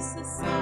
você saiba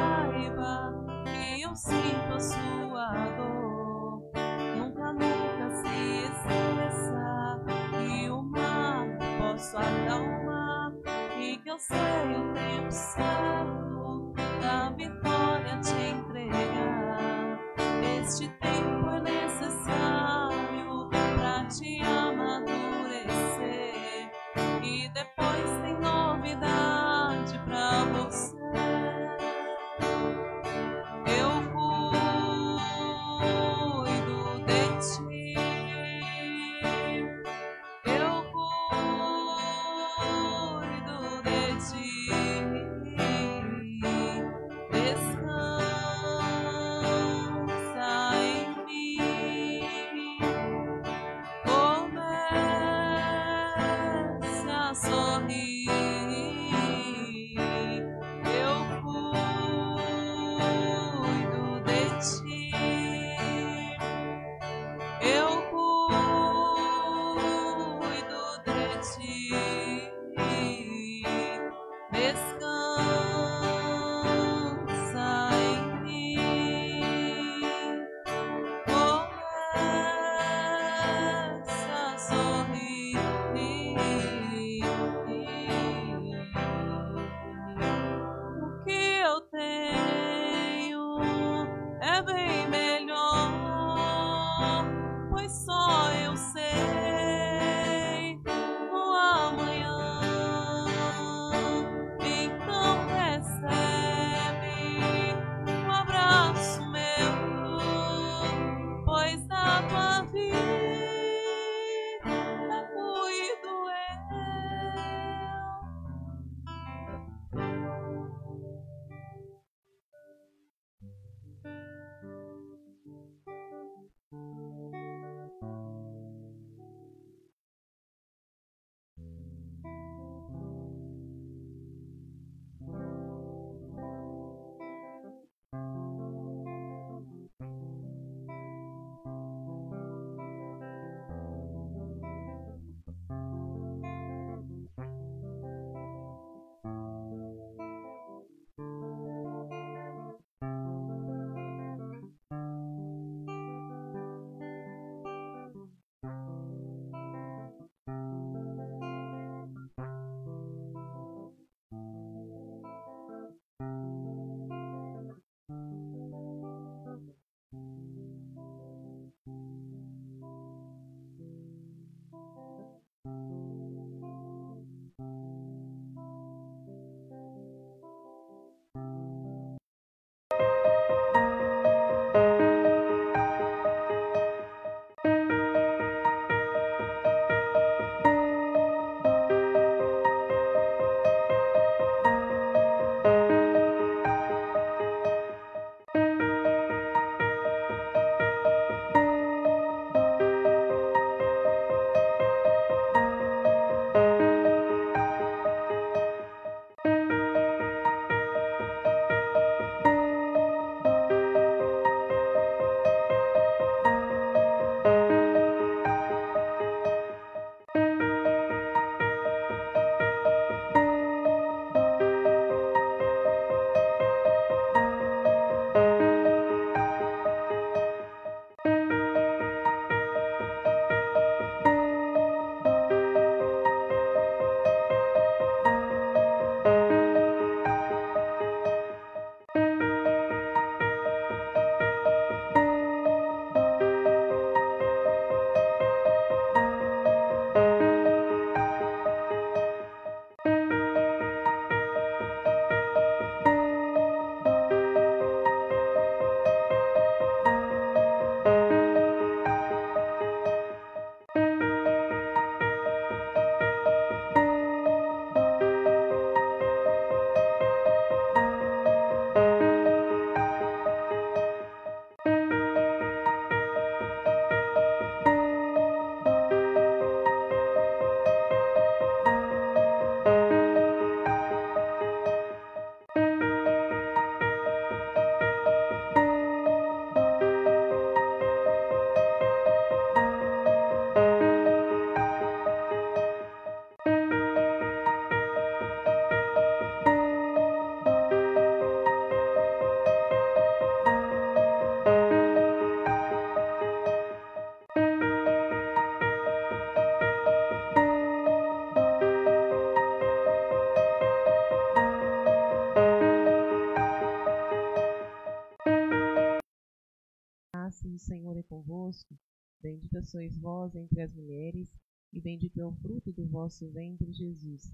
Bendita sois vós entre as mulheres, e bendito é o fruto do vosso ventre, Jesus.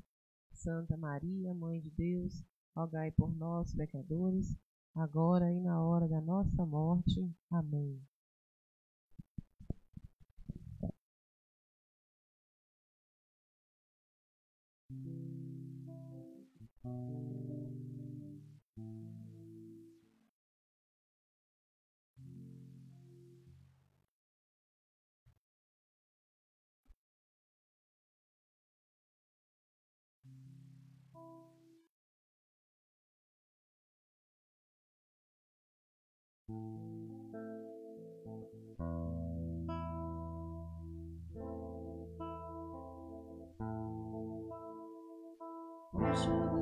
Santa Maria, Mãe de Deus, rogai por nós, pecadores, agora e na hora da nossa morte. Amém.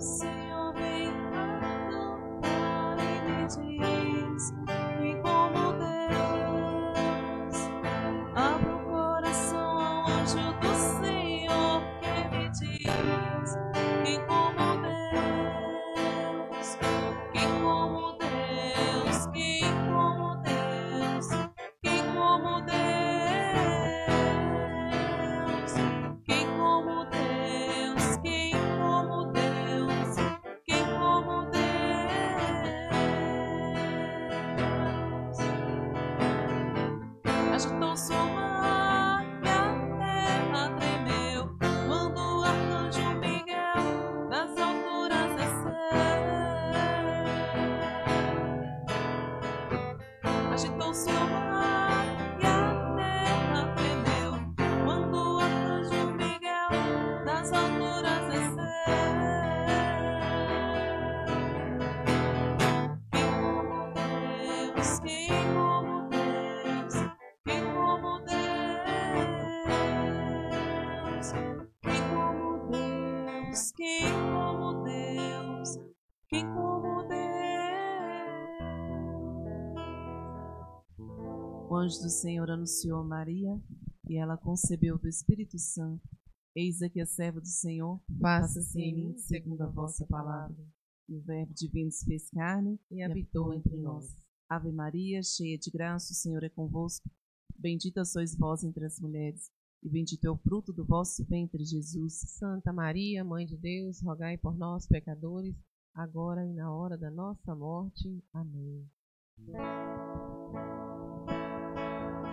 O anjo do Senhor anunciou a Maria e ela concebeu do Espírito Santo. Eis aqui a serva do Senhor, faça-se em mim segundo a vossa palavra. E o Verbo divino se fez carne e habitou entre nós. Ave Maria, cheia de graça, o Senhor é convosco. Bendita sois vós entre as mulheres, e bendito é o fruto do vosso ventre, Jesus. Santa Maria, Mãe de Deus, rogai por nós, pecadores, agora e na hora da nossa morte. Amém. Manda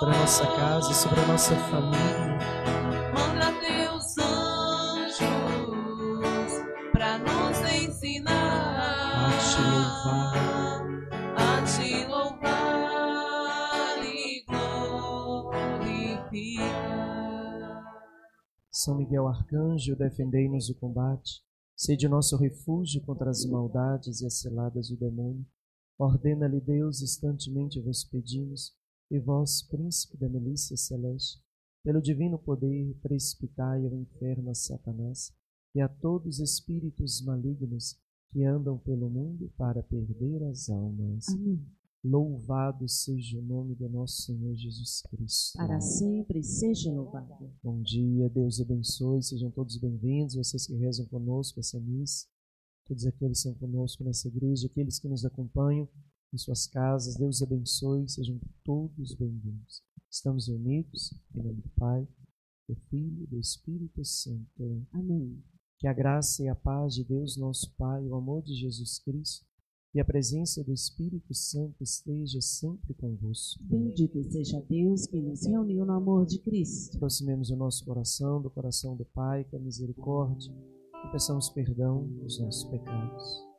sobre a nossa casa, sobre a nossa família. Manda teus anjos para nos ensinar A te louvar. a te louvar e glorificar. São Miguel Arcanjo, defendei-nos do combate. Sede nosso refúgio contra as maldades e as ciladas do demônio. Ordena-lhe Deus, instantemente vos pedimos, e vós, príncipe da milícia celeste, pelo divino poder, precipitai ao inferno a Satanás e a todos os espíritos malignos que andam pelo mundo para perder as almas. Amém. Louvado seja o nome do nosso Senhor Jesus Cristo. Para sempre seja louvado. Bom dia, Deus abençoe, sejam todos bem-vindos, vocês que rezam conosco essa missa. todos aqueles que estão conosco nessa igreja, aqueles que nos acompanham em suas casas. Deus abençoe, sejam todos bem-vindos. Estamos unidos em nome do Pai, do Filho e do Espírito Santo. Amém. Que a graça e a paz de Deus, nosso Pai, o amor de Jesus Cristo e a presença do Espírito Santo esteja sempre convosco. Bendito seja Deus que nos reuniu no amor de Cristo. Aproximemos o nosso coração do coração do Pai, com a misericórdia, e peçamos perdão dos nossos pecados.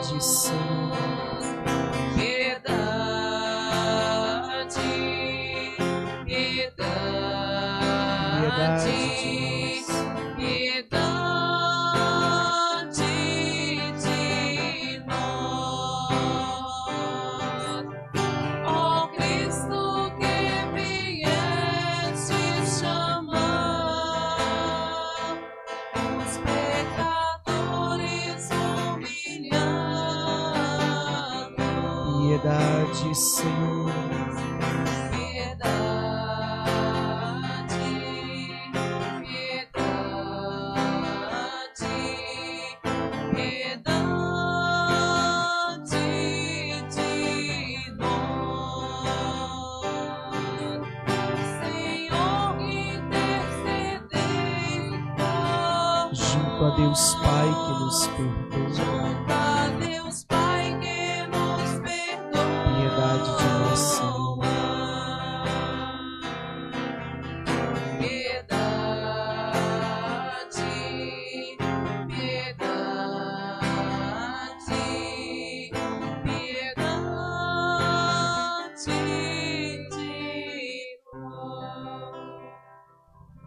Piedade, Senhor, de nós.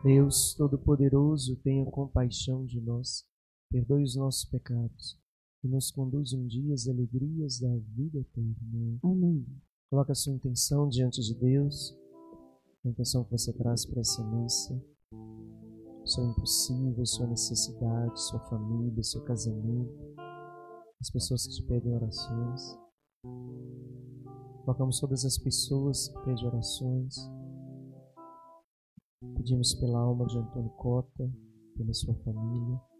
Deus Todo-Poderoso, tenha compaixão de nós, perdoe os nossos pecados e nos conduz um dia às alegrias da vida eterna. Amém. Coloque a sua intenção diante de Deus, a intenção que você traz para essa missa, seu impossível, sua necessidade, sua família, seu casamento, as pessoas que te pedem orações. Colocamos todas as pessoas que pedem orações. Pedimos pela alma de Antônio Cota, pela sua família.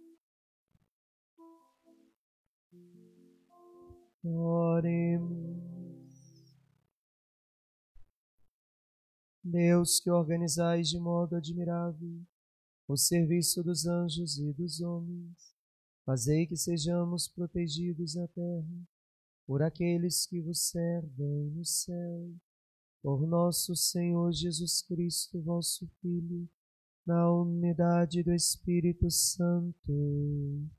Oremos. Deus que organizais de modo admirável o serviço dos anjos e dos homens, fazei que sejamos protegidos na terra por aqueles que vos servem no céu, por nosso Senhor Jesus Cristo, vosso Filho, na unidade do Espírito Santo.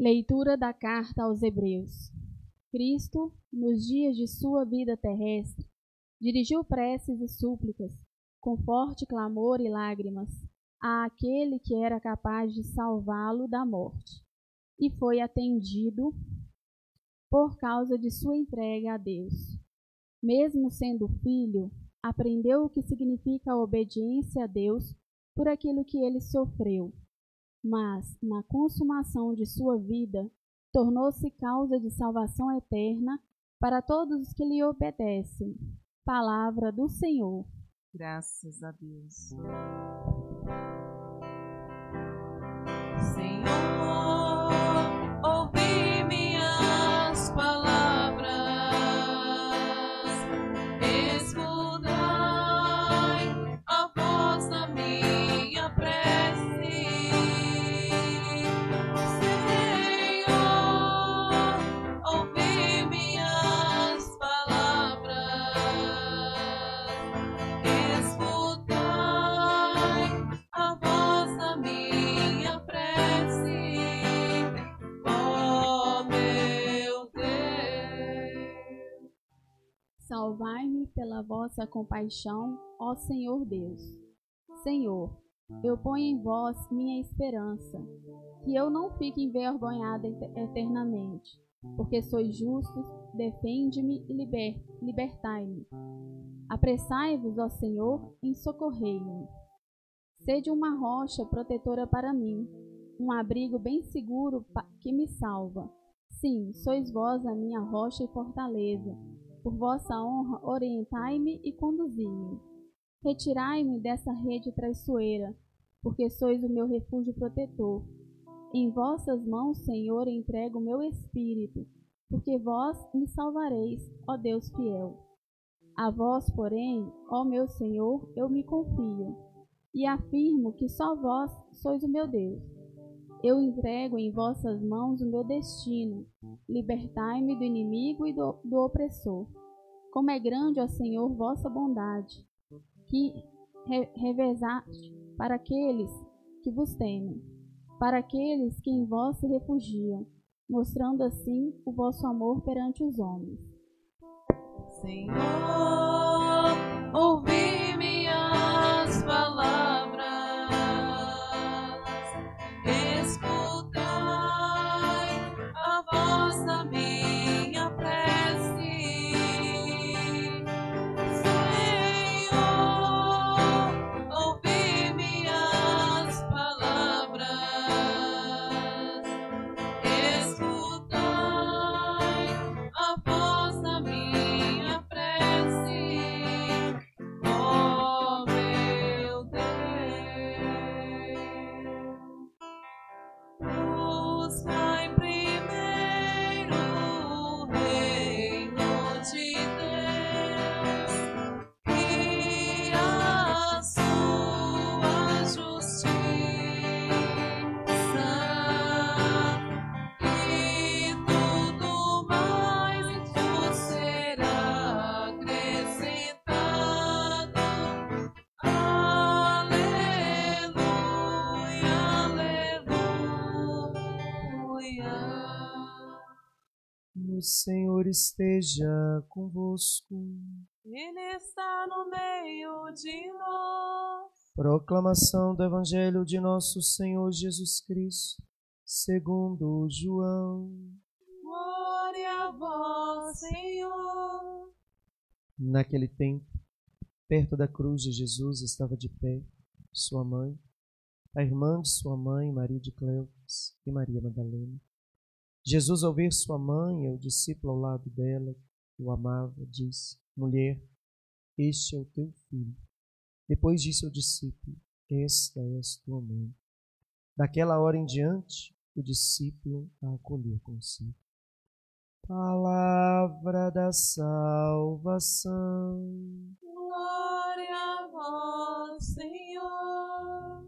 Leitura da carta aos Hebreus. Cristo, nos dias de sua vida terrestre, dirigiu preces e súplicas, com forte clamor e lágrimas, àquele que era capaz de salvá-lo da morte, e foi atendido por causa de sua entrega a Deus. Mesmo sendo filho, aprendeu o que significa a obediência a Deus por aquilo que ele sofreu mas, na consumação de sua vida, tornou-se causa de salvação eterna para todos os que lhe obedecem. Palavra do Senhor. Graças a Deus. Pela vossa compaixão, ó Senhor Deus. Senhor, Eu ponho em vós minha esperança, que eu não fique envergonhada eternamente, porque sois justos, defende-me e liber, libertai-me. Apressai-vos, ó Senhor, em socorrei-me. Sede uma rocha protetora para mim, um abrigo bem seguro que me salva. Sim, sois vós a minha rocha e fortaleza. Por vossa honra, orientai-me e conduzi-me. Retirai-me dessa rede traiçoeira, porque sois o meu refúgio protetor. Em vossas mãos, Senhor, entrego o meu espírito, porque vós me salvareis, ó Deus fiel. A vós, porém, ó meu Senhor, eu me confio, e afirmo que só vós sois o meu Deus. Eu entrego em vossas mãos o meu destino, libertai-me do inimigo e do, do opressor. Como é grande, ó Senhor, vossa bondade, que re para aqueles que vos temem, para aqueles que em vós se refugiam, mostrando assim o vosso amor perante os homens. Senhor, ouvi O Senhor esteja convosco. Ele está no meio de nós. Proclamação do Evangelho de Nosso Senhor Jesus Cristo, segundo João. Glória a vós, Senhor. Naquele tempo, perto da cruz de Jesus estava de pé sua mãe, a irmã de sua mãe, Maria de Cleofas e Maria Madalena. Jesus, ao ver sua mãe e o discípulo ao lado dela, que o amava, disse: Mulher, este é o teu filho. Depois disse ao discípulo: Esta és tua mãe. Daquela hora em diante, o discípulo a acolheu consigo. Palavra da salvação. Glória a vós, Senhor.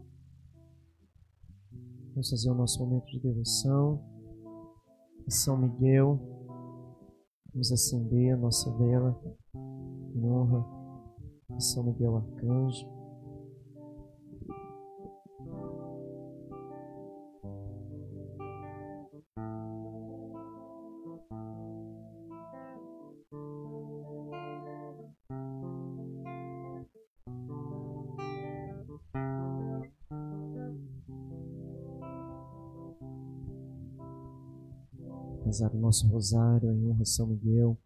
Vamos fazer o nosso momento de devoção. São Miguel, vamos acender a nossa vela em honra a São Miguel Arcanjo. Rezar o nosso rosário em honra a São Miguel.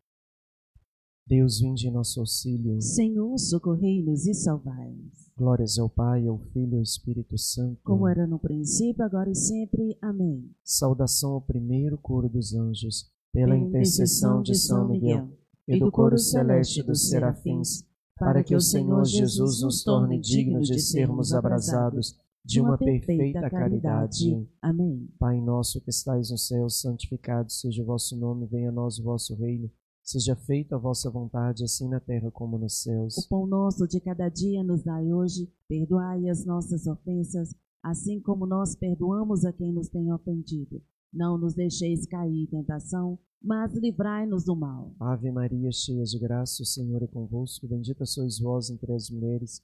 Deus, vinde em nosso auxílio. Senhor, socorrei-nos e salvai-nos. Glórias ao Pai, ao Filho e ao Espírito Santo. Como era no princípio, agora e sempre. Amém. Saudação ao primeiro coro dos anjos, pela intercessão de São Miguel e do coro celeste dos serafins, para que o Senhor Jesus nos torne dignos de sermos abrasados de uma perfeita caridade. Amém. Pai nosso que estais no céu, santificado seja o vosso nome, venha a nós o vosso reino. Seja feita a vossa vontade, assim na terra como nos céus. O pão nosso de cada dia nos dai hoje, perdoai as nossas ofensas, assim como nós perdoamos a quem nos tem ofendido. Não nos deixeis cair em tentação, mas livrai-nos do mal. Ave Maria, cheia de graça, o Senhor é convosco. Bendita sois vós entre as mulheres.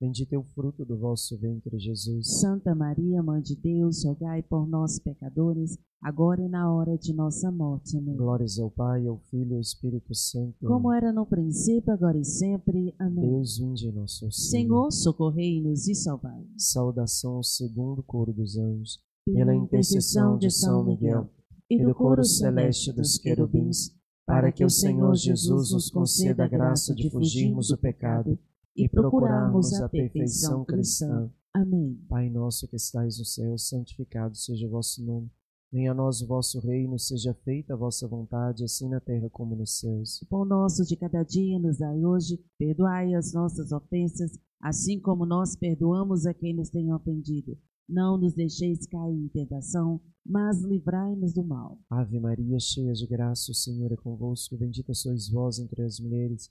Bendito é o fruto do vosso ventre, Jesus. Santa Maria, Mãe de Deus, rogai por nós, pecadores, agora e na hora de nossa morte. Amém. Glórias ao Pai, ao Filho e ao Espírito Santo. Como era no princípio, agora e sempre. Amém. Deus vinde nosso auxílio. Senhor, socorrei-nos e salvai. Saudação ao segundo coro dos anjos. Pela intercessão de São Miguel e do coro celeste dos querubins, para que o Senhor Jesus nos conceda a graça de fugirmos o pecado e procurarmos a perfeição cristã. Amém. Pai nosso que estais no céu, santificado seja o vosso nome. Venha a nós o vosso reino, seja feita a vossa vontade, assim na terra como nos céus. O pão nosso de cada dia nos dai hoje, perdoai as nossas ofensas, assim como nós perdoamos a quem nos tem ofendido. Não nos deixeis cair em tentação, mas livrai-nos do mal. Ave Maria, cheia de graça, o Senhor é convosco. Bendita sois vós entre as mulheres.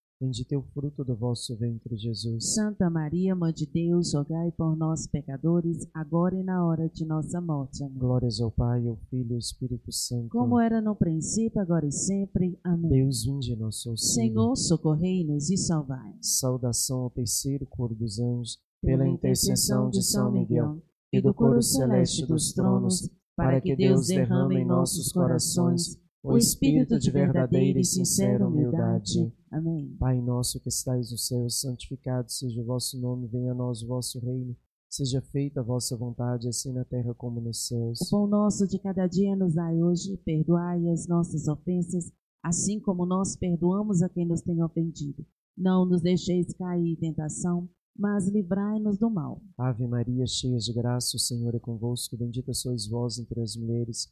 Bendito é o fruto do vosso ventre, Jesus. Santa Maria, Mãe de Deus, rogai por nós, pecadores, agora e na hora de nossa morte. Amém. Glórias ao Pai, ao Filho e ao Espírito Santo. Como era no princípio, agora e sempre. Amém. Deus vinde nosso auxílio. Senhor, socorrei-nos e salvai. Saudação ao terceiro coro dos anjos, pela intercessão de São Miguel e do coro celeste dos tronos, para que Deus derrame em nossos corações o espírito de verdadeira e sincera humildade. Amém. Pai nosso que estais no céu, santificado seja o vosso nome, venha a nós o vosso reino. Seja feita a vossa vontade, assim na terra como nos céus. O pão nosso de cada dia nos dai hoje, perdoai as nossas ofensas, assim como nós perdoamos a quem nos tem ofendido. Não nos deixeis cair em tentação, mas livrai-nos do mal. Ave Maria, cheia de graça, o Senhor é convosco. Bendita sois vós entre as mulheres.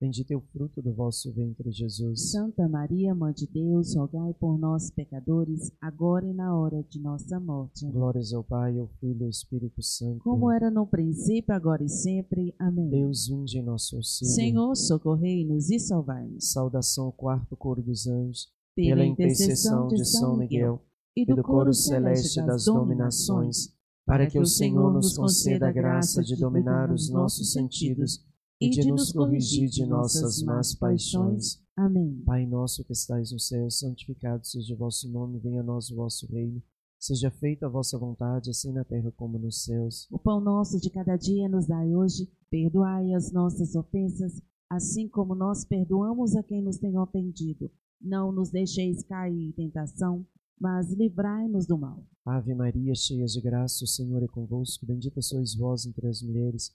Bendito é o fruto do vosso ventre, Jesus. Santa Maria, Mãe de Deus, rogai por nós, pecadores, agora e na hora de nossa morte. Glórias ao Pai, ao Filho e ao Espírito Santo. Como era no princípio, agora e sempre. Amém. Deus vinde em nosso auxílio. Senhor, socorrei-nos e salvai-nos. Saudação ao quarto coro dos anjos. Pela intercessão de São Miguel e do coro celeste das dominações, para que o Senhor nos conceda a graça de dominar os nossos sentidos e de nos corrigir de nossas más paixões. Amém. Pai nosso que estais no céu, santificado seja o vosso nome, venha a nós o vosso reino. Seja feita a vossa vontade, assim na terra como nos céus. O pão nosso de cada dia nos dai hoje, perdoai as nossas ofensas, assim como nós perdoamos a quem nos tem ofendido. Não nos deixeis cair em tentação, mas livrai-nos do mal. Ave Maria, cheia de graça, o Senhor é convosco. Bendita sois vós entre as mulheres.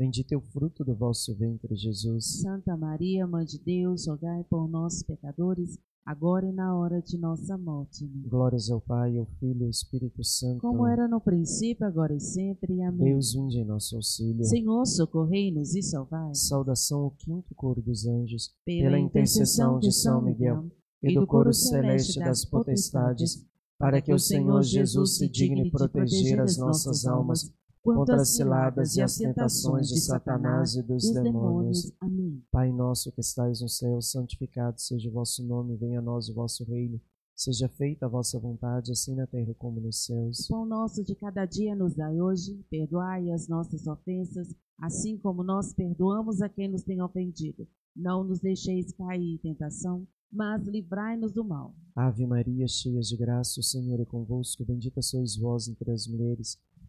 Bendito é o fruto do vosso ventre, Jesus. Santa Maria, Mãe de Deus, rogai por nós, pecadores, agora e na hora de nossa morte. Amém. Glórias ao Pai, ao Filho e ao Espírito Santo. Como era no princípio, agora e sempre. Amém. Deus vinde em nosso auxílio. Senhor, socorrei-nos e salvai. Saudação ao quinto coro dos anjos. Pela intercessão de São Miguel e do coro celeste das potestades, para que o Senhor Jesus se digne proteger as nossas almas contra as ciladas e as tentações de Satanás e dos demônios. Amém. Pai nosso que estais no céu, santificado seja o vosso nome, venha a nós o vosso reino. Seja feita a vossa vontade, assim na terra como nos O céus. pão nosso de cada dia nos dai hoje, perdoai as nossas ofensas, assim como nós perdoamos a quem nos tem ofendido. Não nos deixeis cair em tentação, mas livrai-nos do mal. Ave Maria, cheia de graça, o Senhor é convosco. Bendita sois vós entre as mulheres.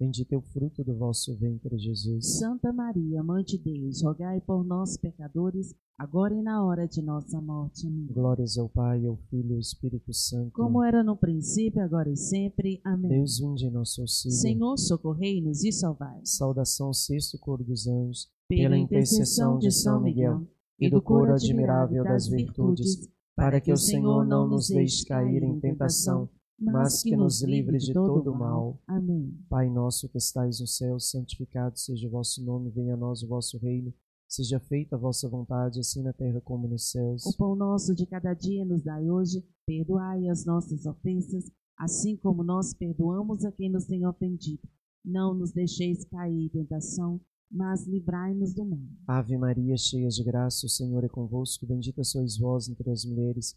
Bendito é o fruto do vosso ventre, Jesus. Santa Maria, Mãe de Deus, rogai por nós, pecadores, agora e na hora de nossa morte. Amém. Glórias ao Pai, ao Filho e ao Espírito Santo. Como era no princípio, agora e sempre. Amém. Deus vinde em nosso auxílio. Senhor, socorrei-nos e salvai. Saudação ao sexto coro dos anjos. Pela intercessão de São Miguel e do coro admirável das virtudes, para que o Senhor não nos deixe cair em tentação, mas que nos livre de todo o mal. Amém. Pai nosso que estais no céu, santificado seja o vosso nome, venha a nós o vosso reino. Seja feita a vossa vontade, assim na terra como nos céus. O pão nosso de cada dia nos dai hoje, perdoai as nossas ofensas, assim como nós perdoamos a quem nos tem ofendido. Não nos deixeis cair em tentação, mas livrai-nos do mal. Ave Maria, cheia de graça, o Senhor é convosco. Bendita sois vós entre as mulheres.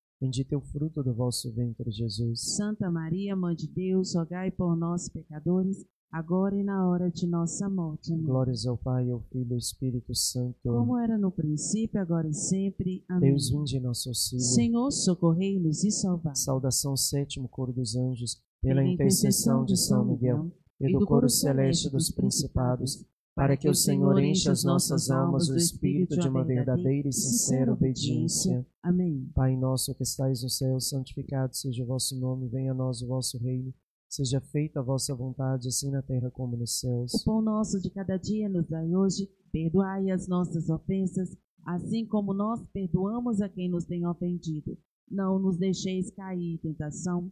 Bendito é o fruto do vosso ventre, Jesus. Santa Maria, Mãe de Deus, rogai por nós, pecadores, agora e na hora de nossa morte. Amém. Glórias ao Pai, ao Filho e ao Espírito Santo. Como era no princípio, agora e sempre. Amém. Deus vinde nosso auxílio. Senhor, socorrei-nos e salvai. Saudação sétimo coro dos anjos, pela intercessão de São Miguel e do coro celeste dos principados, para que o Senhor encha as nossas almas do espírito de uma verdadeira e sincera obediência. Amém. Pai nosso que estais no céu, santificado seja o vosso nome, venha a nós o vosso reino. Seja feita a vossa vontade, assim na terra como nos céus. O pão nosso de cada dia nos dai hoje, perdoai as nossas ofensas, assim como nós perdoamos a quem nos tem ofendido. Não nos deixeis cair em tentação,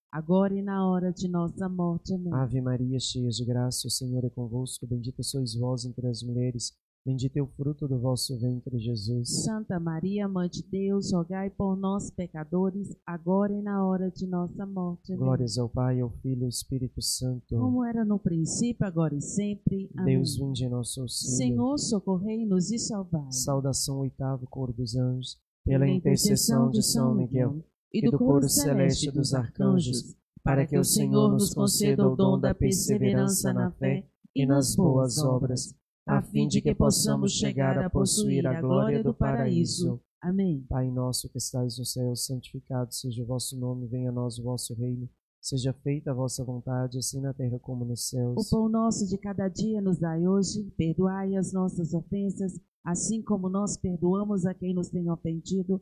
agora e na hora de nossa morte. Amém. Ave Maria, cheia de graça, o Senhor é convosco. Bendita sois vós entre as mulheres, bendito é o fruto do vosso ventre, Jesus. Santa Maria, Mãe de Deus, rogai por nós, pecadores, agora e na hora de nossa morte. Amém. Glórias ao Pai, ao Filho e ao Espírito Santo. Como era no princípio, agora e sempre. Amém. Deus vinde em nosso auxílio. Senhor, socorrei-nos e salvai. Saudação oitavo coro dos anjos, pela intercessão de São Miguel e do coro celeste dos arcanjos, para que o Senhor nos conceda o dom da perseverança na fé e nas boas obras, a fim de que possamos chegar a possuir a glória do paraíso. Amém. Pai nosso que estais no céu, santificado seja o vosso nome, venha a nós o vosso reino. Seja feita a vossa vontade, assim na terra como nos O céus. pão nosso de cada dia nos dai hoje, perdoai as nossas ofensas, assim como nós perdoamos a quem nos tem ofendido.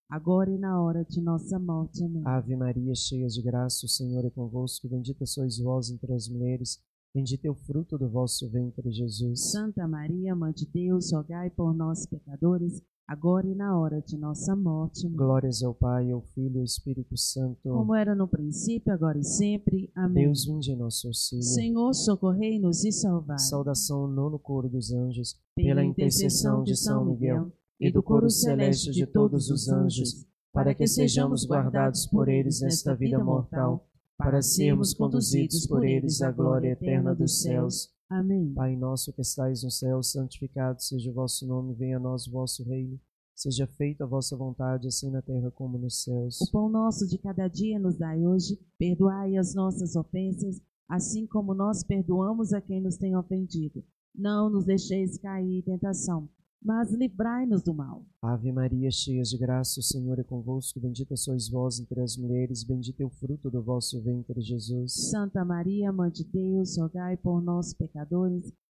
agora e na hora de nossa morte. Amém. Ave Maria, cheia de graça, o Senhor é convosco. Bendita sois vós entre as mulheres. Bendito é o fruto do vosso ventre, Jesus. Santa Maria, Mãe de Deus, rogai por nós, pecadores, agora e na hora de nossa morte. Amém. Glórias ao Pai, ao Filho e ao Espírito Santo. Como era no princípio, agora e sempre. Amém. Deus vinde em nosso auxílio. Senhor, socorrei-nos e salvai. Saudação ao nono coro dos anjos, pela intercessão de São Miguel e do coro celeste de todos os anjos, para que sejamos guardados por eles nesta vida mortal, para sermos conduzidos por eles à glória eterna dos céus. Amém. Pai nosso que estais no céu, santificado seja o vosso nome, venha a nós o vosso reino. Seja feita a vossa vontade, assim na terra como nos céus. O pão nosso de cada dia nos dai hoje, perdoai as nossas ofensas, assim como nós perdoamos a quem nos tem ofendido. Não nos deixeis cair em tentação, mas livrai-nos do mal. Ave Maria, cheia de graça, o Senhor é convosco. Bendita sois vós entre as mulheres, bendito é o fruto do vosso ventre, Jesus. Santa Maria, Mãe de Deus, rogai por nós, pecadores,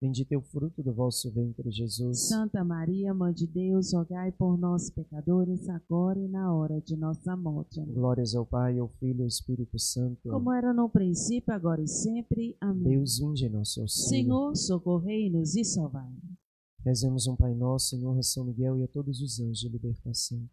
bendito é o fruto do vosso ventre, Jesus. Santa Maria, Mãe de Deus, rogai por nós, pecadores, agora e na hora de nossa morte. Amém. Glórias ao Pai, ao Filho e ao Espírito Santo. Como era no princípio, agora e sempre. Amém. Deus em nosso auxílio. Senhor, socorrei-nos e salvai. Rezemos um Pai Nosso honra a São Miguel e a todos os anjos de libertação.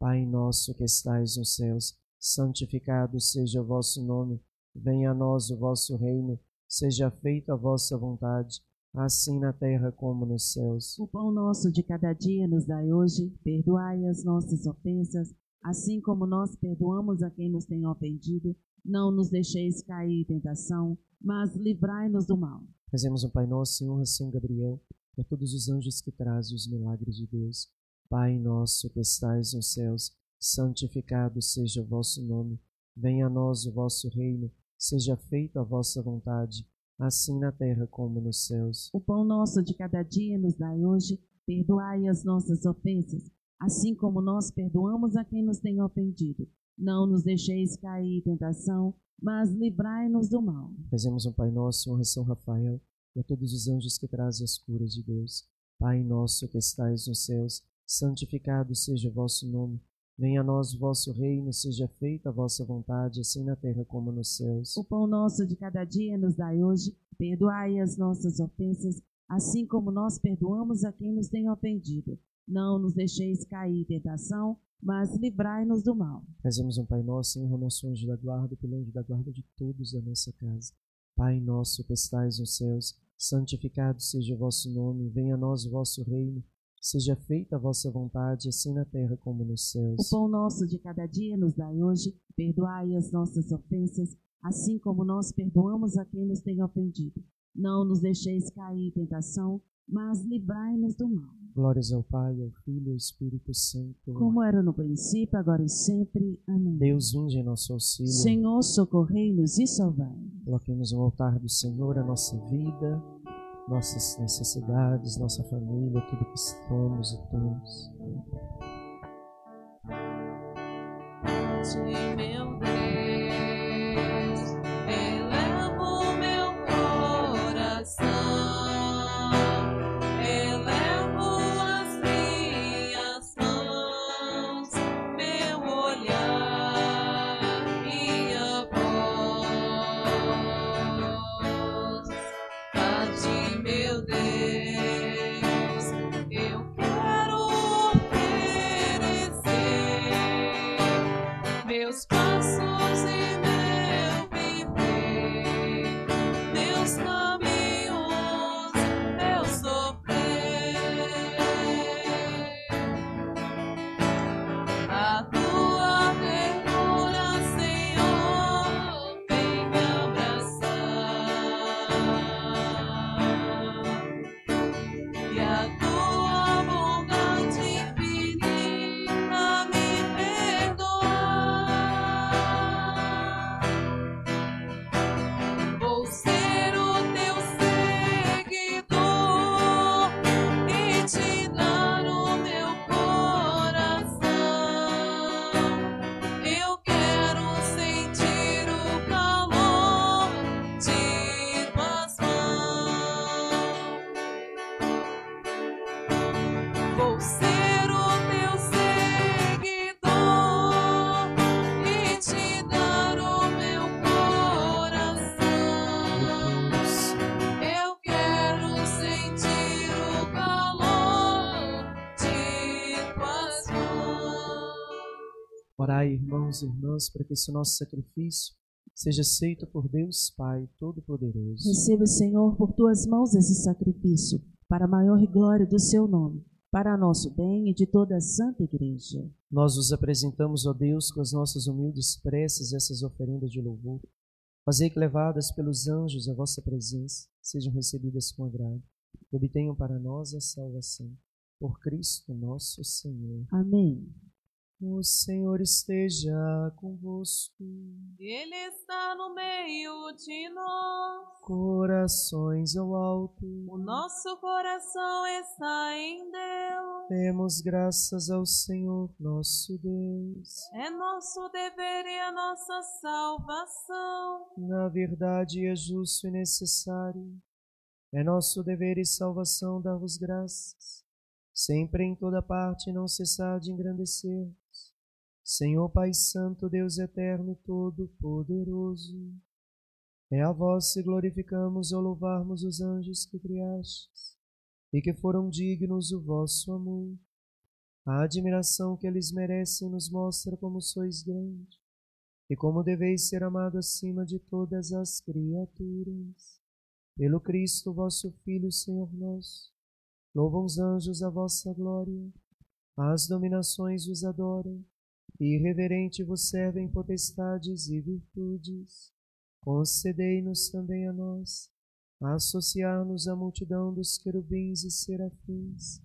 Pai nosso que estais nos céus, santificado seja o vosso nome. Venha a nós o vosso reino. Seja feita a vossa vontade, assim na terra como nos céus. O pão nosso de cada dia nos dai hoje, perdoai as nossas ofensas, assim como nós perdoamos a quem nos tem ofendido. Não nos deixeis cair em tentação, mas livrai-nos do mal. Rezemos um Pai Nosso a São Gabriel e a todos os anjos que trazem os milagres de Deus. Pai nosso que estais nos céus, santificado seja o vosso nome. Venha a nós o vosso reino. Seja feita a vossa vontade, assim na terra como nos céus. O pão nosso de cada dia nos dai hoje, perdoai as nossas ofensas, assim como nós perdoamos a quem nos tem ofendido. Não nos deixeis cair em tentação, mas livrai-nos do mal. Rezemos um Pai Nosso honra São Rafael e a todos os anjos que trazem as curas de Deus. Pai nosso que estais nos céus, santificado seja o vosso nome. Venha a nós o vosso reino, seja feita a vossa vontade, assim na terra como nos céus. O pão nosso de cada dia nos dai hoje, perdoai as nossas ofensas, assim como nós perdoamos a quem nos tem ofendido. Não nos deixeis cair em tentação, mas livrai-nos do mal. Rezemos um Pai Nosso ao nosso anjo da guarda pelo anjo da guarda de todos da nossa casa. Pai nosso que estais nos céus, santificado seja o vosso nome, venha a nós o vosso reino. Seja feita a vossa vontade, assim na terra como nos O céus. pão nosso de cada dia nos dai hoje, perdoai as nossas ofensas, assim como nós perdoamos a quem nos tem ofendido. Não nos deixeis cair em tentação, mas livrai-nos do mal. Glórias ao Pai, ao Filho e ao Espírito Santo. Como era no princípio, agora e sempre. Amém. Deus vinde em nosso auxílio. Senhor, socorrei-nos e salvai. Coloquemos no altar do Senhor a nossa vida, nossas necessidades, nossa família, tudo que somos e temos. meu Deus, irmãos e irmãs, para que esse nosso sacrifício seja aceito por Deus Pai Todo-Poderoso. Receba, Senhor, por tuas mãos esse sacrifício, para a maior glória do seu nome, para nosso bem e de toda a santa igreja. Nós os apresentamos, ó Deus, com as nossas humildes preces, essas oferendas de louvor. Fazei que, levadas pelos anjos à vossa presença, sejam recebidas com agrado e obtenham para nós a salvação. Por Cristo nosso Senhor. Amém. O Senhor esteja convosco. Ele está no meio de nós. Corações ao alto. O nosso coração está em Deus. Demos graças ao Senhor nosso Deus. É nosso dever e a nossa salvação. Na verdade é justo e necessário. É nosso dever e salvação dar-vos graças, sempre em toda parte não cessar de engrandecer. Senhor Pai Santo, Deus eterno todo-poderoso, é a vós que glorificamos ao louvarmos os anjos que criastes e que foram dignos do vosso amor. A admiração que eles merecem nos mostra como sois grande e como deveis ser amado acima de todas as criaturas. Pelo Cristo, vosso Filho, Senhor nosso, louvam os anjos a vossa glória, as dominações vos adoram, e reverente vos servem potestades e virtudes. Concedei-nos também a nós, associar-nos à multidão dos querubins e serafins,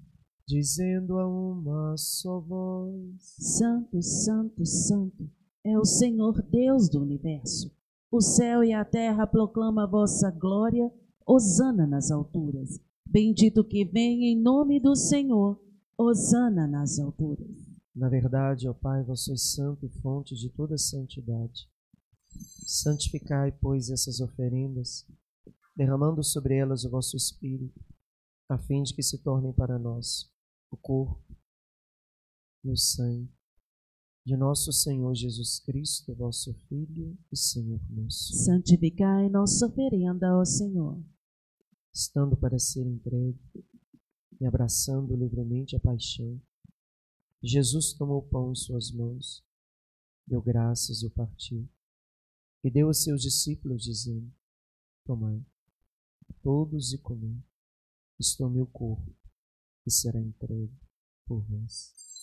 dizendo a uma só voz: Santo, Santo, Santo é o Senhor Deus do universo. O céu e a terra proclamam a vossa glória. Hosana nas alturas. Bendito que vem em nome do Senhor. Hosana nas alturas. Na verdade, ó Pai, vós sois santo e fonte de toda santidade. Santificai, pois, essas oferendas, derramando sobre elas o vosso Espírito, a fim de que se tornem para nós o corpo e o sangue de nosso Senhor Jesus Cristo, vosso Filho e Senhor nosso. Santificai nossa oferenda ao Senhor. Estando para ser entregue e abraçando livremente a paixão, Jesus tomou o pão em suas mãos, deu graças e o partiu, e deu aos seus discípulos, dizendo: Tomai, todos e comei, isto é o meu corpo, que será entregue por vós.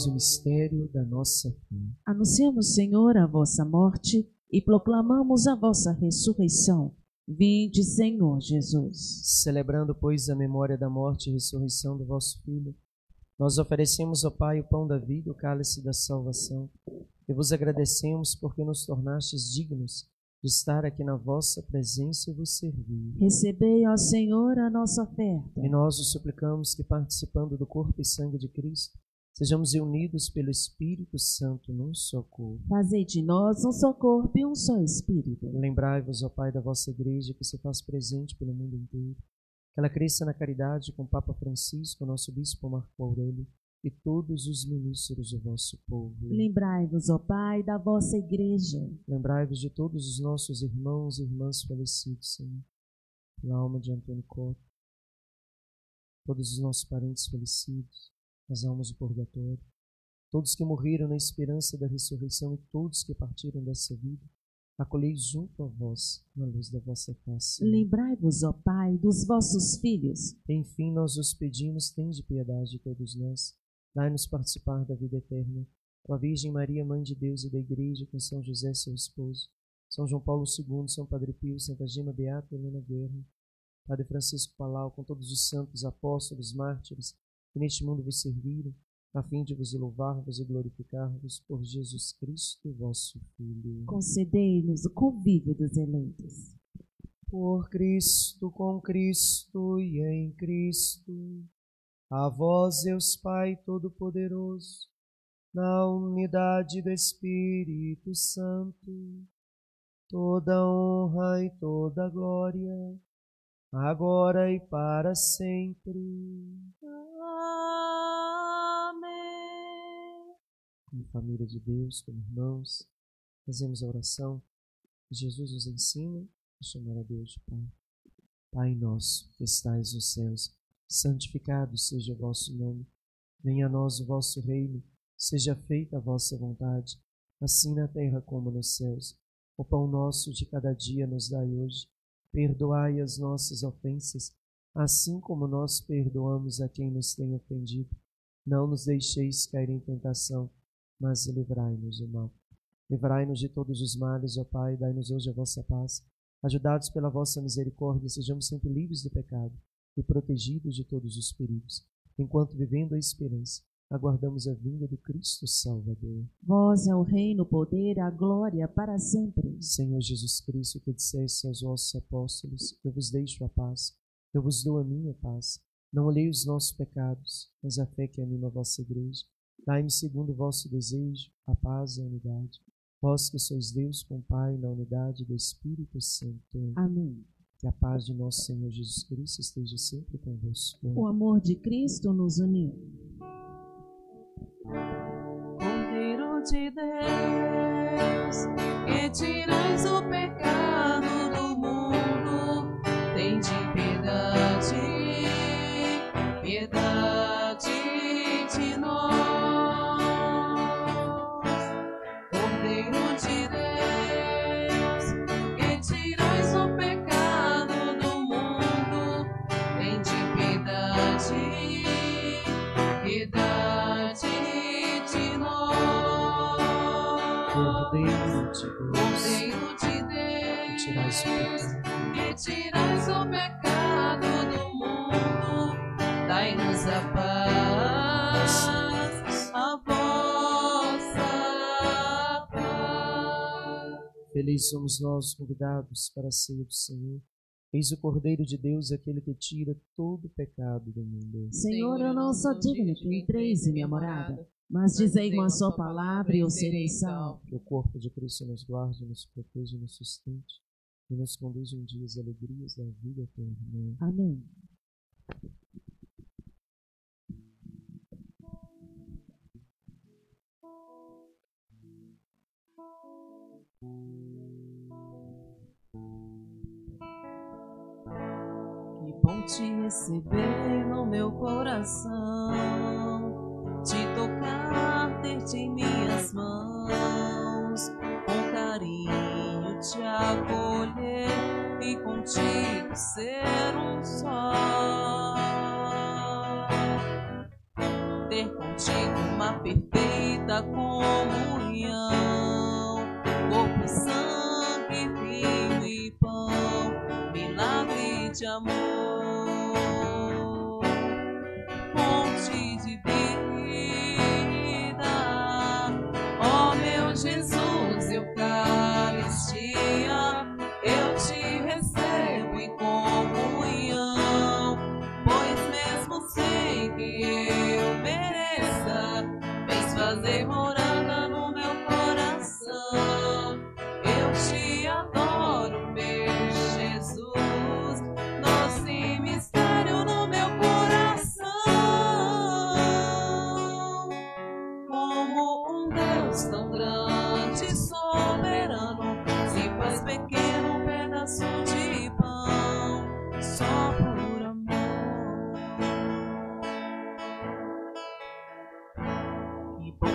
Eis o mistério da nossa fé. Anunciamos, Senhor, a vossa morte e proclamamos a vossa ressurreição. Vinde, Senhor Jesus. Celebrando, pois, a memória da morte e ressurreição do vosso Filho, nós oferecemos ao Pai o pão da vida, o cálice da salvação, e vos agradecemos porque nos tornastes dignos de estar aqui na vossa presença e vos servir. Recebei, ó Senhor, a nossa oferta. E nós os suplicamos que, participando do corpo e sangue de Cristo, sejamos unidos pelo Espírito Santo num só corpo. Fazei de nós um só corpo e um só espírito. Lembrai-vos, ó Pai, da vossa igreja que se faz presente pelo mundo inteiro. Que ela cresça na caridade com o Papa Francisco, nosso Bispo Marco Aurélio e todos os ministros do vosso povo. Lembrai-vos, ó Pai, da vossa igreja. Lembrai-vos de todos os nossos irmãos e irmãs falecidos, Senhor. Pela alma de Antônio Cota. Todos os nossos parentes falecidos, as almas do purgatório. todos que morreram na esperança da ressurreição e todos que partiram dessa vida, acolhei junto a vós na luz da vossa face. Lembrai-vos, ó Pai, dos vossos filhos. Enfim, nós os pedimos, tende piedade de todos nós. Dai-nos participar da vida eterna. Com a Virgem Maria, Mãe de Deus e da Igreja, com São José, seu esposo, São João Paulo II, São Padre Pio, Santa Gema Beata, Helena Guerra, Padre Francisco Palau, com todos os santos apóstolos, mártires, que neste mundo vos serviram, a fim de vos louvar-vos e glorificar-vos por Jesus Cristo, vosso Filho. Concedei-nos o convívio dos eleitos. Por Cristo, com Cristo e em Cristo, a vós, Deus Pai Todo-Poderoso, na unidade do Espírito Santo, toda honra e toda glória, agora e para sempre. Amém. como família de Deus, como irmãos, fazemos a oração que Jesus nos ensina a chamar a Deus de Pai. Pai nosso, que estais nos céus, santificado seja o vosso nome. Venha a nós o vosso reino, seja feita a vossa vontade, assim na terra como nos céus. O pão nosso de cada dia nos dai hoje. Perdoai as nossas ofensas, assim como nós perdoamos a quem nos tem ofendido. Não nos deixeis cair em tentação, mas livrai-nos do mal. Livrai-nos de todos os males, ó Pai, dai-nos hoje a vossa paz. Ajudados pela vossa misericórdia, sejamos sempre livres do pecado e protegidos de todos os perigos, enquanto vivendo a esperança, aguardamos a vinda do Cristo Salvador. Vós é o reino, o poder, a glória para sempre. Senhor Jesus Cristo, que disseste aos vossos apóstolos, eu vos deixo a paz, eu vos dou a minha paz. Não olhei os nossos pecados, mas a fé que anima a vossa igreja. Dai-me segundo o vosso desejo, a paz e a unidade. Vós que sois Deus com o Pai, na unidade do Espírito Santo. Amém. Que a paz de nosso Senhor Jesus Cristo esteja sempre convosco. O amor de Cristo nos uniu. Cordeiro de Deus, que tirais o pecado do mundo, tem de piedade De que tirais o Deus, pecado. que tirais o pecado do mundo, dai-nos a paz, a vossa paz. Felizes somos nós convidados para a ceia do Senhor. Eis o Cordeiro de Deus, aquele que tira todo o pecado do mundo. Senhor, eu não sou digno que entreis em minha morada, mas dizei uma só palavra e eu serei salvo. Que o corpo de Cristo nos guarde, nos proteja e nos sustente e nos conduza em dias e alegrias da vida eterna. Amém. Que bom te receber no meu coração, te tocar, ter-te em minhas mãos, com carinho te acolher e contigo ser um só. Ter contigo uma perfeita comunhão, corpo, sangue, vinho e pão. Milagre de amor,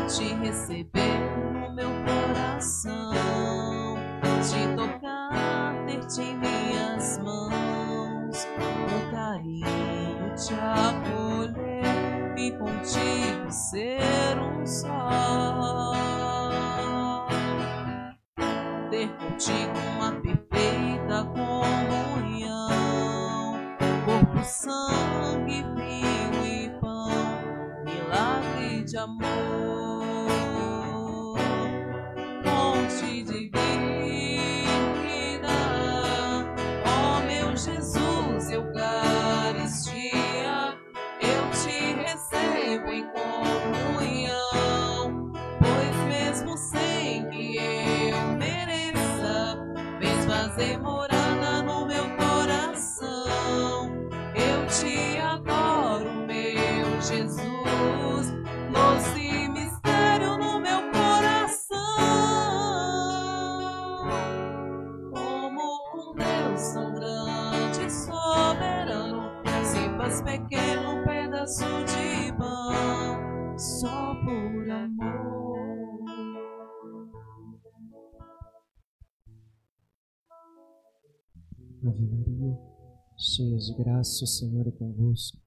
te receber no meu coração, te tocar, ter-te em minhas mãos, com carinho te acolher e contigo ser um só. Ter contigo uma Ave Maria, cheia de graça, o Senhor é convosco.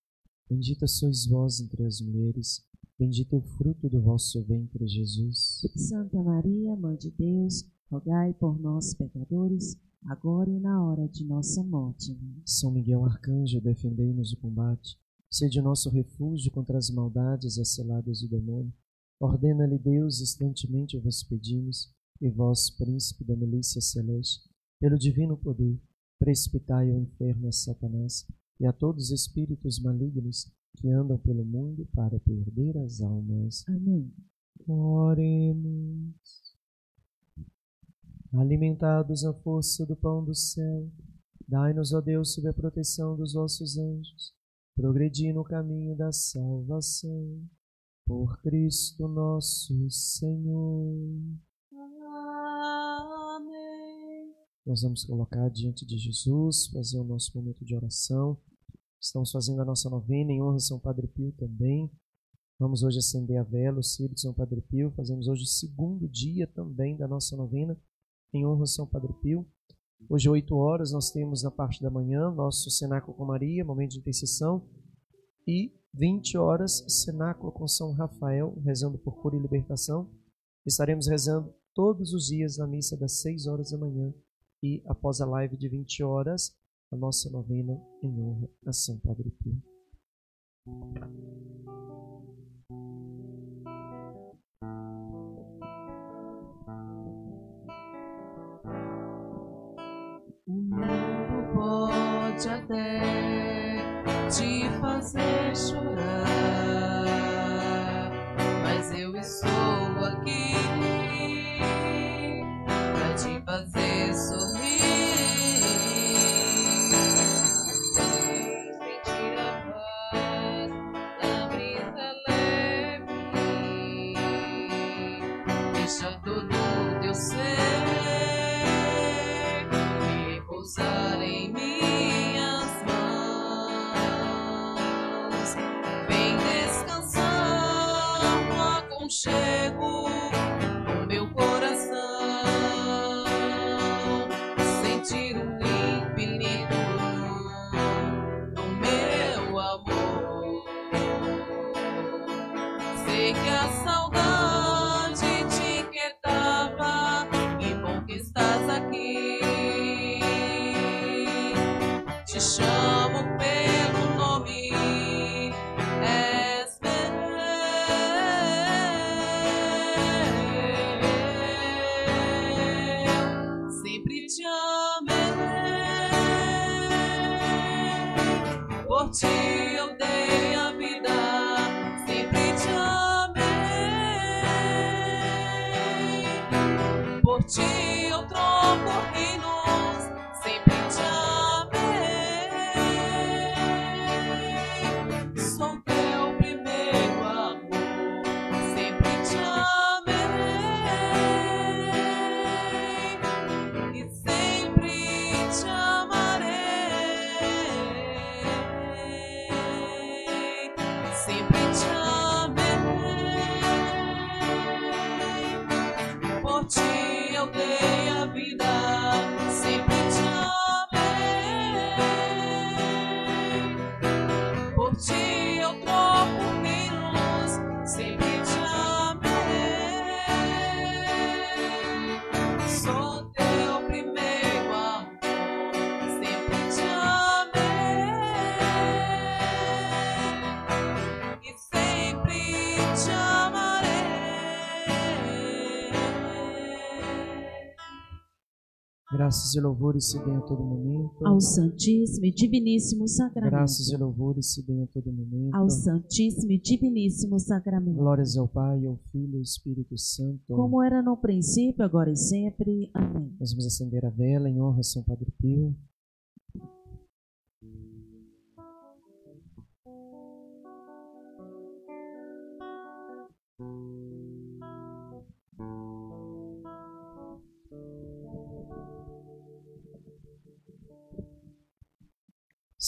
Bendita sois vós entre as mulheres, bendito é o fruto do vosso ventre, Jesus. Santa Maria, Mãe de Deus, rogai por nós, pecadores, agora e na hora de nossa morte. Amém. São Miguel Arcanjo, defendei-nos do combate. Sede nosso refúgio contra as maldades e as celadas do demônio. Ordena-lhe Deus, instantemente vos pedimos, e vós, príncipe da milícia celeste, pelo divino poder, precipitai ao inferno a Satanás e a todos os espíritos malignos que andam pelo mundo para perder as almas. Amém. Oremos. Alimentados à força do pão do céu, dai-nos, ó Deus, sob a proteção dos vossos anjos, progredir no caminho da salvação. Por Cristo nosso Senhor. Nós vamos colocar diante de Jesus, fazer o nosso momento de oração. Estamos fazendo a nossa novena em honra a São Padre Pio também. Vamos hoje acender a vela, o círio de São Padre Pio. Fazemos hoje o segundo dia também da nossa novena em honra a São Padre Pio. Hoje, 8 horas, nós temos na parte da manhã nosso cenáculo com Maria, momento de intercessão. E 20 horas, cenáculo com São Rafael, rezando por cura e libertação. Estaremos rezando todos os dias na missa das 6 horas da manhã e após a live de 20 horas, a nossa novena em honra a São Padre Pio. O mundo pode até te fazer chorar, mas eu estou aqui Graças e louvores se deem a todo momento. Ao Santíssimo e Diviníssimo Sacramento. Graças e louvores se deem a todo momento. Ao Santíssimo e Diviníssimo Sacramento. Glórias ao Pai, ao Filho e ao Espírito Santo. Como era no princípio, agora e sempre. Amém. Nós vamos acender a vela em honra a São Padre Pio.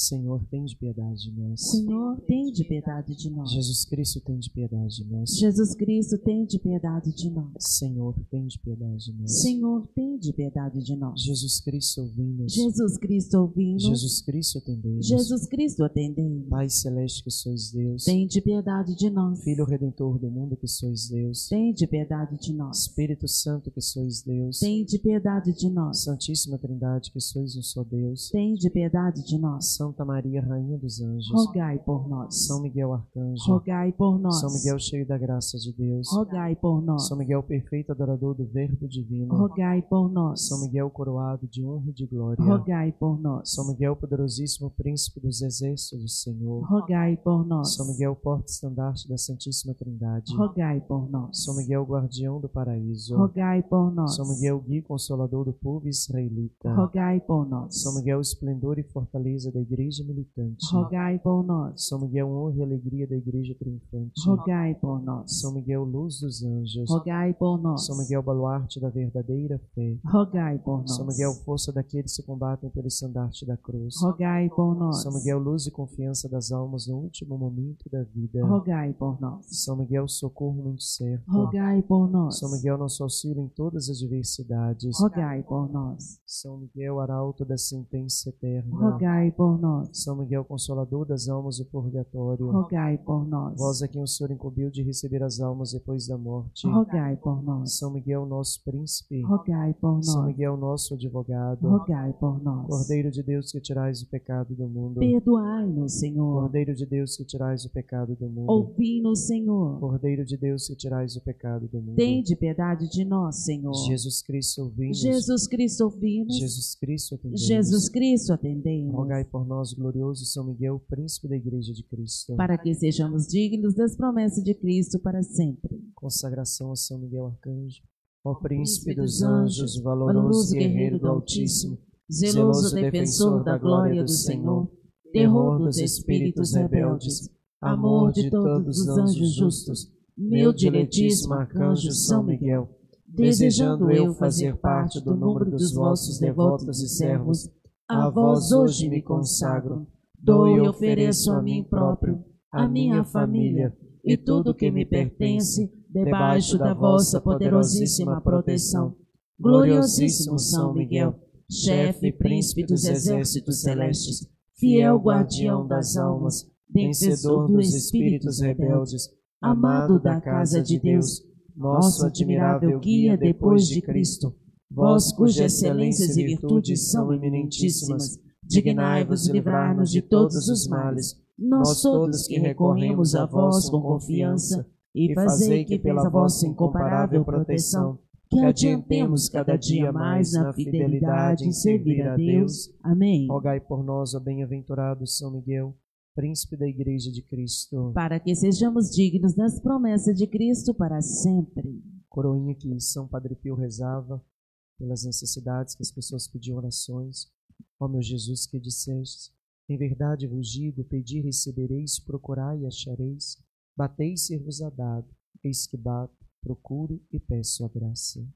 Senhor, tem de piedade de nós. Senhor, tem de piedade de nós. Jesus Cristo, tem de piedade de nós. Jesus Cristo, tem de piedade de nós. Senhor, tem de piedade de nós. Senhor, tem de piedade de nós. Jesus Cristo, ouvi-nos. Jesus Cristo, ouvindo. Jesus Cristo, atendei-nos. Jesus Cristo, atendei. Pai celeste que sois Deus. Tem de piedade de nós. Filho redentor do mundo que sois Deus. Tem de piedade de nós. Espírito Santo que sois Deus. Tem de piedade de nós. Santíssima Trindade que sois um só Deus. Tem de piedade de nós. Santa Maria, Rainha dos Anjos. Rogai por nós. São Miguel Arcanjo. Rogai por nós. São Miguel cheio da graça de Deus. Rogai por nós. São Miguel perfeito adorador do Verbo divino. Rogai por nós. São Miguel coroado de honra e de glória. Rogai por nós. São Miguel poderosíssimo príncipe dos exércitos do Senhor. Rogai por nós. São Miguel porta-estandarte da Santíssima Trindade. Rogai por nós. São Miguel guardião do paraíso. Rogai por nós. São Miguel guia consolador do povo israelita. Rogai por nós. São Miguel esplendor e fortaleza da igreja militante. Rogai por nós. São Miguel honra e alegria da igreja triunfante. Rogai por nós. São Miguel luz dos anjos. Rogai por nós. São Miguel baluarte da verdadeira fé. Rogai por nós. São Miguel força daqueles que combatem pelo estandarte da cruz. Rogai por nós. São Miguel luz e confiança das almas no último momento da vida. Rogai por nós. São Miguel socorro muito certo. Rogai por nós. São Miguel nosso auxílio em todas as diversidades. Rogai por nós. São Miguel arauto da sentença eterna. Rogai por nós. São Miguel consolador das almas do purgatório. Rogai por nós. Vós a quem o Senhor incumbiu de receber as almas depois da morte. Rogai por nós. São Miguel nosso príncipe. Rogai por São nós. Miguel nosso advogado. Rogai por nós. Cordeiro de Deus que tirais o pecado do mundo. Perdoai-nos, Senhor. Cordeiro de Deus que tirais o pecado do mundo. Ouvi-nos, Senhor. Cordeiro de Deus que tirais o pecado do mundo. Tende piedade de nós, Senhor. Jesus Cristo ouvi-nos. Jesus Cristo, ouvi-nos. Jesus Cristo atendei-nos. Jesus Cristo, atendei-nos. Rogai por nós, glorioso São Miguel, príncipe da Igreja de Cristo. Para que sejamos dignos das promessas de Cristo para sempre. Consagração a São Miguel Arcanjo. Ó príncipe dos anjos, valoroso guerreiro do Altíssimo, zeloso defensor da glória do Senhor, terror dos espíritos rebeldes, amor de todos os anjos justos, meu diletíssimo arcanjo São Miguel, desejando eu fazer parte do número dos vossos devotos e servos, a vós hoje me consagro, dou e ofereço a mim próprio, a minha família e tudo que me pertence, debaixo da vossa poderosíssima proteção. Gloriosíssimo São Miguel, chefe e príncipe dos exércitos celestes, fiel guardião das almas, vencedor dos espíritos rebeldes, amado da casa de Deus, nosso admirável guia depois de Cristo, vós cujas excelências e virtudes são eminentíssimas, dignai-vos livrar-nos de todos os males, nós todos que recorremos a vós com confiança, e fazei que pela vossa incomparável proteção, que adiantemos cada dia mais na fidelidade em servir a Deus. Amém. Rogai por nós, ó bem-aventurado São Miguel, príncipe da Igreja de Cristo. Para que sejamos dignos das promessas de Cristo para sempre. Coroinha que São Padre Pio rezava pelas necessidades que as pessoas pediam orações. Ó meu Jesus que disseste, em verdade vos digo, pedi recebereis, procurai e achareis, batei e ser-vos-á dado, eis que bato, procuro e peço a graça.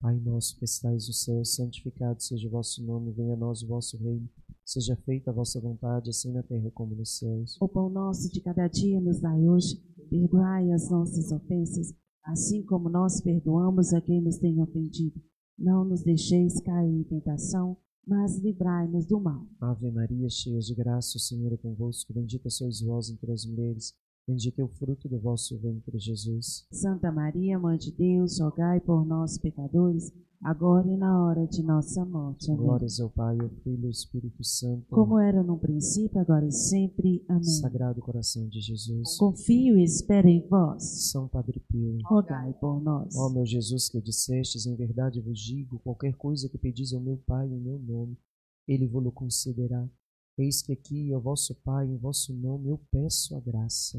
Pai nosso que estais no céu, santificado seja o vosso nome, venha a nós o vosso reino. Seja feita a vossa vontade, assim na terra como nos céus. O pão nosso de cada dia nos dai hoje. Perdoai as nossas ofensas, assim como nós perdoamos a quem nos tem ofendido. Não nos deixeis cair em tentação, mas livrai-nos do mal. Ave Maria, cheia de graça, o Senhor é convosco. Bendita sois vós entre as mulheres. Bendito é o fruto do vosso ventre, Jesus. Santa Maria, Mãe de Deus, rogai por nós, pecadores, agora e na hora de nossa morte. Amém. Glórias ao Pai, ao Filho e ao Espírito Santo. Como era no princípio, agora e sempre. Amém. Sagrado coração de Jesus. Confio e espero em vós. São Padre Pio. Rogai por nós. Ó meu Jesus, que dissestes, em verdade vos digo, qualquer coisa que pedis ao meu Pai em meu nome, Ele vos concederá. Eis que aqui, ao vosso Pai, em vosso nome, eu peço a graça.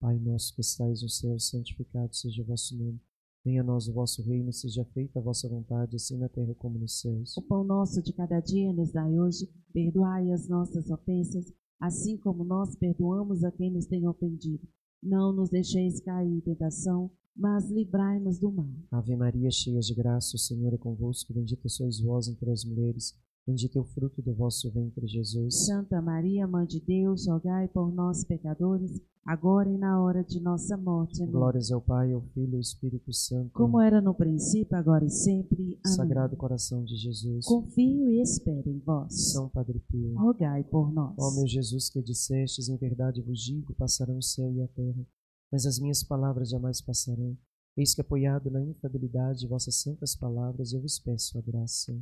Pai nosso que estais no céu, santificado seja o vosso nome. Venha a nós o vosso reino, seja feita a vossa vontade, assim na terra como nos céus. O pão nosso de cada dia nos dai hoje. Perdoai as nossas ofensas, assim como nós perdoamos a quem nos tem ofendido. Não nos deixeis cair em tentação, mas livrai-nos do mal. Ave Maria, cheia de graça, o Senhor é convosco. Bendita sois vós entre as mulheres. Bendito é o fruto do vosso ventre, Jesus. Santa Maria, Mãe de Deus, rogai por nós, pecadores, agora e na hora de nossa morte. Amém. Glórias ao Pai, ao Filho e ao Espírito Santo. Como era no princípio, agora e sempre. Amém. Sagrado coração de Jesus. Confio e espero em vós. São Padre Pio. Rogai por nós. Ó meu Jesus, que dissestes, em verdade vos digo, passarão o céu e a terra, mas as minhas palavras jamais passarão. Eis que, apoiado na infabilidade de vossas santas palavras, eu vos peço a graça.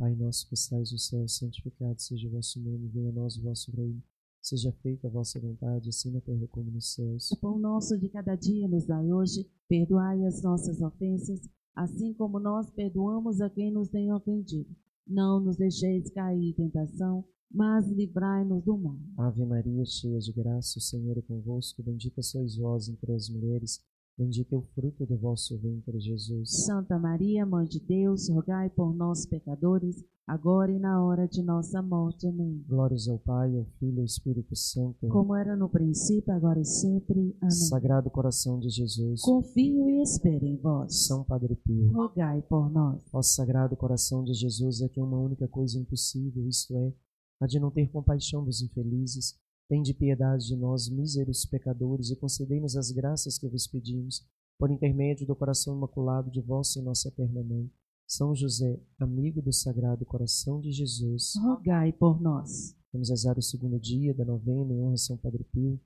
Pai nosso que estais no céu, santificado seja o vosso nome, venha a nós o vosso reino. Seja feita a vossa vontade, assim na terra como nos céus. O pão nosso de cada dia nos dai hoje. Perdoai as nossas ofensas, assim como nós perdoamos a quem nos tem ofendido. Não nos deixeis cair em tentação, mas livrai-nos do mal. Ave Maria, cheia de graça, o Senhor é convosco. Bendita sois vós entre as mulheres. Bendito é o fruto do vosso ventre, Jesus. Santa Maria, Mãe de Deus, rogai por nós, pecadores, agora e na hora de nossa morte. Amém. Glórias ao Pai, ao Filho e ao Espírito Santo. Como era no princípio, agora e sempre. Amém. Sagrado coração de Jesus. Confio e espero em vós. São Padre Pio. Rogai por nós. Ó Sagrado coração de Jesus, é que uma única coisa impossível, isto é, a de não ter compaixão dos infelizes. Tende piedade de nós, míseros pecadores, e concedei-nos as graças que vos pedimos, por intermédio do coração imaculado de vossa e nossa eterna mãe. São José, amigo do Sagrado Coração de Jesus. Rogai por nós. Vamos rezar o segundo dia da novena em honra a São Padre Pio.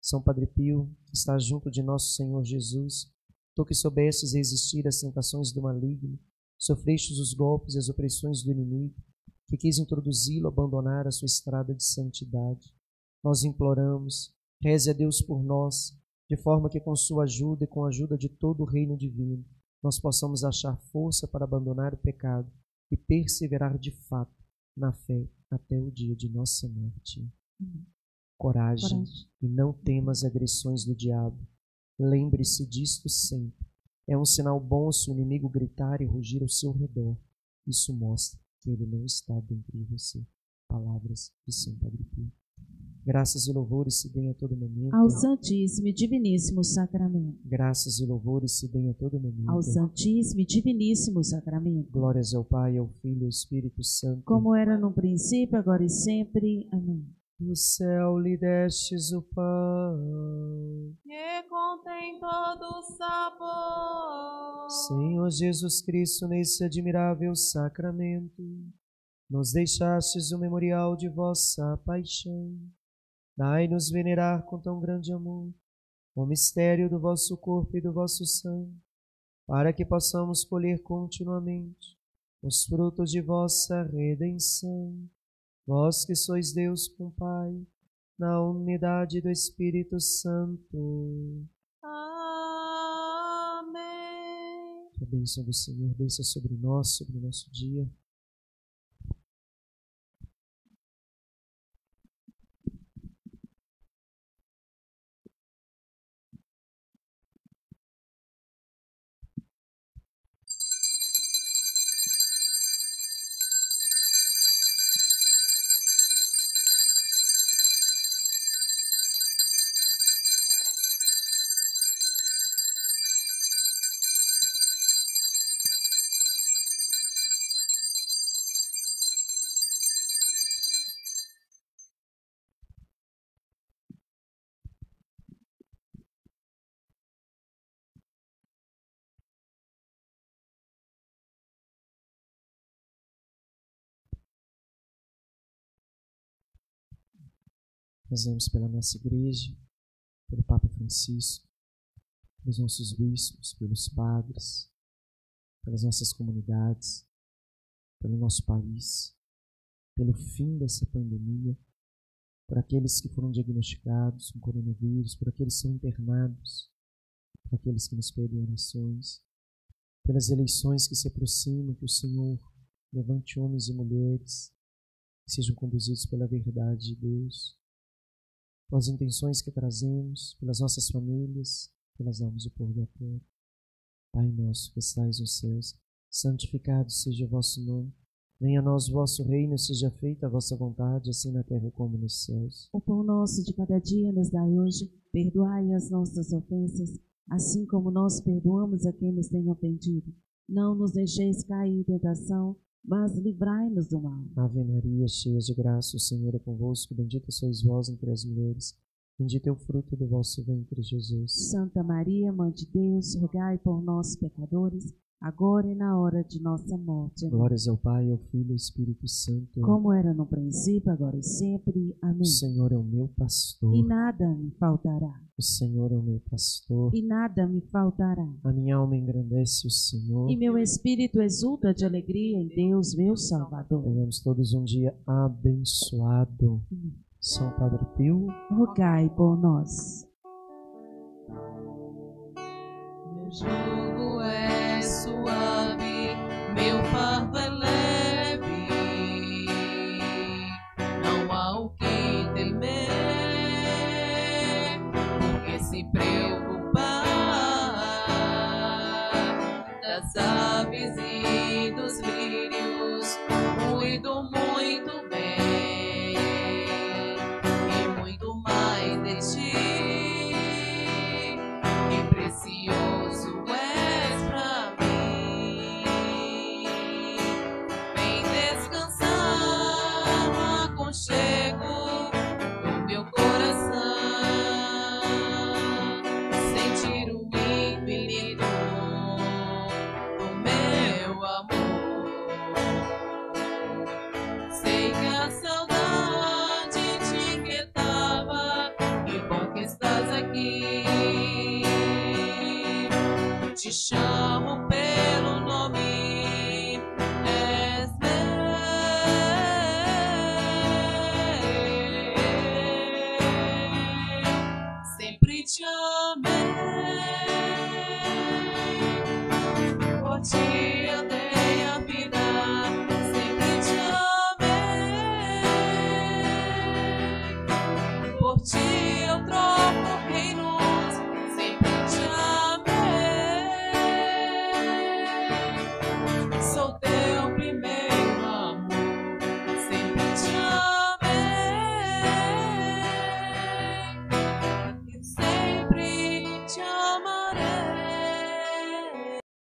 São Padre Pio, que está junto de nosso Senhor Jesus, tu que soubestes resistir às tentações do maligno, sofrestes os golpes e as opressões do inimigo, que quis introduzi-lo a abandonar a sua estrada de santidade. Nós imploramos, reze a Deus por nós, de forma que com sua ajuda e com a ajuda de todo o reino divino, nós possamos achar força para abandonar o pecado e perseverar de fato na fé até o dia de nossa morte. Coragem, Coragem. e não temas agressões do diabo. Lembre-se disto sempre. É um sinal bom se o inimigo gritar e rugir ao seu redor. Isso mostra que ele não está dentro de você. Palavras de São Padre Pio. Graças e louvores se deem a todo momento. Ao Santíssimo e Diviníssimo Sacramento. Graças e louvores se deem a todo momento. Ao Santíssimo e Diviníssimo Sacramento. Glórias ao Pai, ao Filho e ao Espírito Santo. Como era no princípio, agora e sempre. Amém. Do céu lhe destes o pão. que contém todo o sabor. Senhor Jesus Cristo, nesse admirável sacramento, nos deixastes o memorial de vossa paixão. Dai-nos venerar com tão grande amor o mistério do vosso corpo e do vosso sangue, para que possamos colher continuamente os frutos de vossa redenção. Vós que sois Deus com Pai, na unidade do Espírito Santo. Amém. Que a bênção do Senhor desça sobre nós, sobre o nosso dia. Fazemos pela nossa igreja, pelo Papa Francisco, pelos nossos bispos, pelos padres, pelas nossas comunidades, pelo nosso país, pelo fim dessa pandemia, por aqueles que foram diagnosticados com coronavírus, por aqueles que são internados, por aqueles que nos pedem orações, pelas eleições que se aproximam, que o Senhor levante homens e mulheres que sejam conduzidos pela verdade de Deus, pelas intenções que trazemos, pelas nossas famílias, pelas almas do purgatório. Pai nosso que estais nos céus, santificado seja o vosso nome. Venha a nós o vosso reino, seja feita a vossa vontade, assim na terra como nos céus. O pão nosso de cada dia nos dai hoje, perdoai as nossas ofensas, assim como nós perdoamos a quem nos tem ofendido. Não nos deixeis cair em tentação, mas livrai-nos do mal. Ave Maria, cheia de graça, o Senhor é convosco, bendita sois vós entre as mulheres. Bendito é o fruto do vosso ventre, Jesus. Santa Maria, Mãe de Deus, rogai por nós, pecadores, agora e na hora de nossa morte. Amém. Glórias ao Pai, ao Filho e ao Espírito Santo. Como era no princípio, agora e sempre. Amém. O Senhor é o meu pastor. E nada me faltará. O Senhor é o meu pastor. E nada me faltará. A minha alma engrandece o Senhor. E meu espírito exulta de alegria em Deus, meu Salvador. Tenhamos todos um dia abençoado. São Padre Pio. Rogai por nós. Meu jugo é suave, meu fardo é